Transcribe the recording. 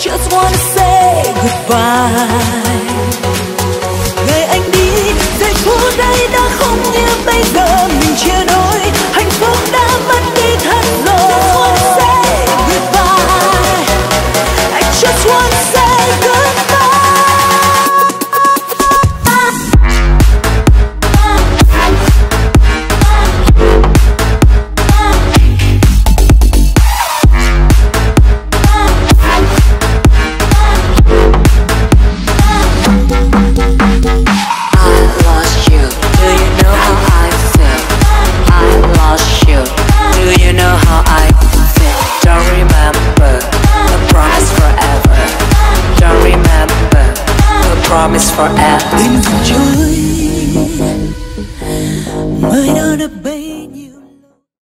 just wanna say goodbye. Ngày anh đi, giây phút đây đã không như bây giờ. Mình chia đôi, hạnh phúc đã mất đi thật rồi. Say goodbye. I just wanna say promise for us. Enjoy, don't.